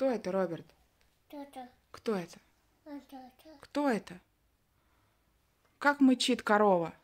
Кто это, Роберт? Кто-то. Кто это? А кто-то. Кто это? Как мычит корова?